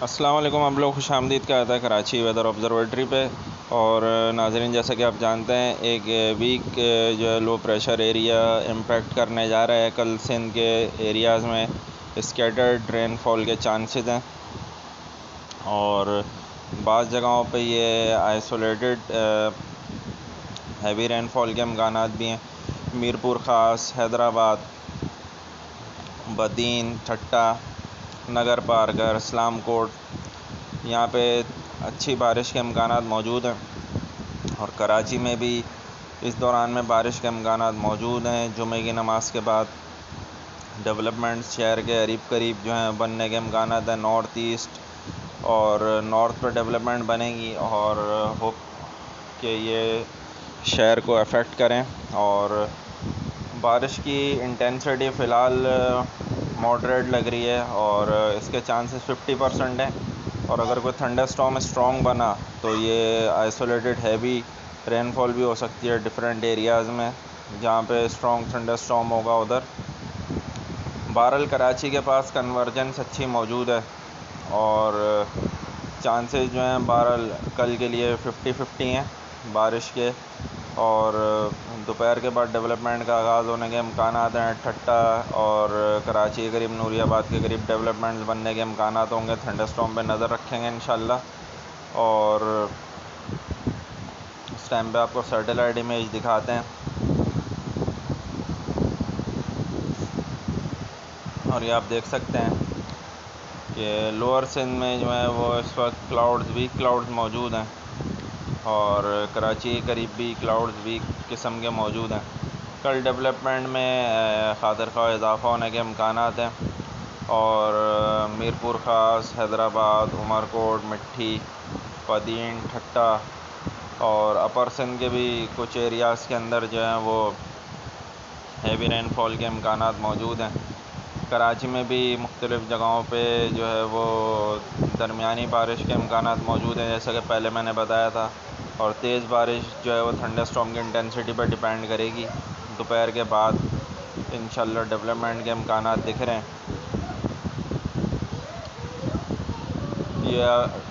वालेकुम आप लोग खुश आमदीद कहता है कराची वेदर ऑब्ज़र्वेटरी पे और नाजरीन, जैसा कि आप जानते हैं, एक वीक जो है लो प्रेशर एरिया इम्पेक्ट करने जा रहा है कल सिंध के एरियाज़ में। स्केटर्ड रेनफॉल के चांसेस हैं। और, बाज़ जगहों पे ये आइसोलेटेड हैवी रेनफॉल के अमकान भी हैं। मीरपुर ख़ास, हैदराबाद, बदीन, ठट्टा नगर पारगर इस्लाम कोट यहाँ पे अच्छी बारिश के अमकान मौजूद हैं। और कराची में भी इस दौरान में बारिश के अमकान मौजूद हैं। जुमे की नमाज़ के बाद डेवलपमेंट शहर के करीब करीब जो हैं, बनने के अमकान हैं नॉर्थ ईस्ट और नॉर्थ पर डेवलपमेंट बनेगी और होप कि ये शहर को अफेक्ट करें। और बारिश की इंटेंसिटी फ़िलहाल मॉडरेट लग रही है और इसके चांसेस फिफ्टी परसेंट हैं। और अगर कोई थंडर स्टॉम स्ट्रॉन्ग बना तो ये आइसोलेटेड हैवी रेनफॉल भी हो सकती है डिफरेंट एरियाज़ में, जहाँ पे स्ट्रॉन्ग थंडर स्टॉम होगा उधर। बारल कराची के पास कन्वर्जेंस अच्छी मौजूद है और चांसेस जो हैं बारल कल के लिए फ़िफ्टी फ़िफ्टी हैं बारिश के। और दोपहर के बाद डेवलपमेंट का आगाज़ होने के अमकान हैं, ठट्टा और कराची के करीब, नूरियाबाद के करीब डेवलपमेंट बनने के अमकान होंगे थंडर स्टॉम पर नज़र रखेंगे इन और, इस टाइम पे आपको सैटेलाइट इमेज दिखाते हैं। और ये आप देख सकते हैं कि लोअर सिंध में जो है वो इस वक्त क्लाउड्स वीक क्लाउड्स मौजूद हैं। और कराची के करीब भी क्लाउड्स वीक किस्म के मौजूद हैं। कल डेवलपमेंट में खातर खा इजाफ़ा होने के अमकान हैं और मीरपुर ख़ास, हैदराबाद, उमरकोट, मिट्टी, पदीन, ठट्टा और अपर सिंध के भी कुछ एरियाज़ के अंदर जो हैं वो हेवी रेनफॉल के अमकान मौजूद हैं। कराची में भी मुख्तलिफ़ जगहों पे जो है वो दरमिया बारिश के अमकान मौजूद हैं, जैसा कि पहले मैंने बताया था। और तेज़ बारिश जो है वो थंडर स्टॉम की इंटेंसिटी पर डिपेंड करेगी। दोपहर के बाद इन डेवलपमेंट के अमकान दिख रहे हैं। ये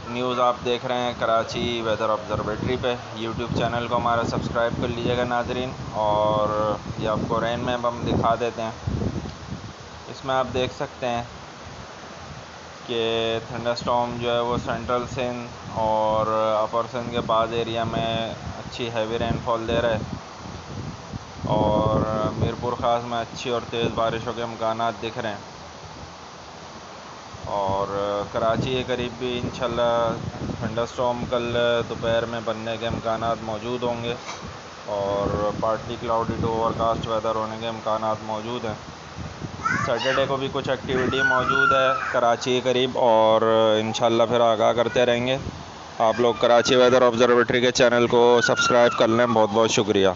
न्यूज़ आप देख रहे हैं कराची वेदर ऑब्ज़र्वेटरी पे। यूट्यूब चैनल को हमारा सब्सक्राइब कर लीजिएगा नाजरीन और ये आपको रेन में हम दिखा देते हैं। इसमें आप देख सकते हैं कि थंडरस्टॉर्म जो है वो सेंट्रल सिंध और अपर सिंध के बाद एरिया में अच्छी हैवी रेनफॉल दे रहा है। और मीरपुर ख़ास में अच्छी और तेज़ बारिशों के अमकान दिख रहे हैं। और कराची के करीब भी इंशाल्लाह स्टॉम कल दोपहर में बनने के अमकान मौजूद होंगे। और partly cloudy to overcast weather होने के अमकान मौजूद हैं। सैटरडे को भी कुछ एक्टिविटी मौजूद है, कराची के करीब और इन फिर आगाह करते रहेंगे। आप लोग कराची वेदर ऑब्ज़र्वेटरी के चैनल को सब्सक्राइब कर लें बहुत बहुत शुक्रिया।